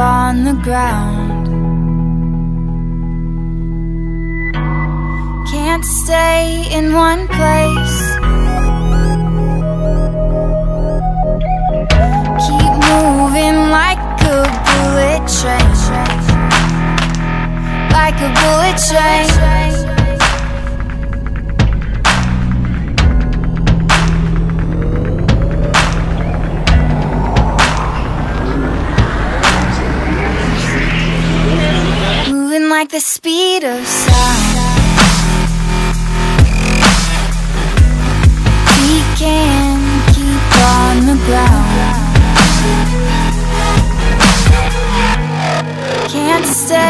on the ground. Can't stay in one place. Keep moving like a bullet train. Like a bullet train. Like the speed of sound. We can keep on the ground. Can't stay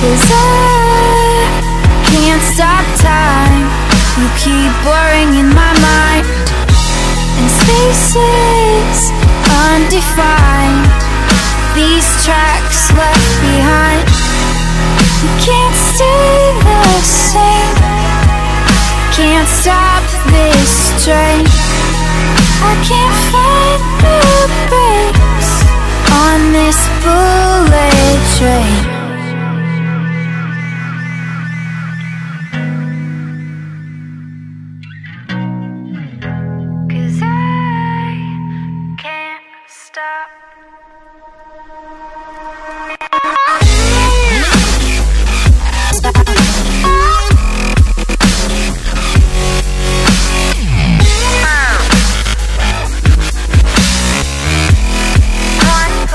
Cause I can't stop time. You keep blurring in my mind. And spaces undefined. These tracks left behind. You can't stay the same. Can't stop this train. I can't find the brakes on this bullet train.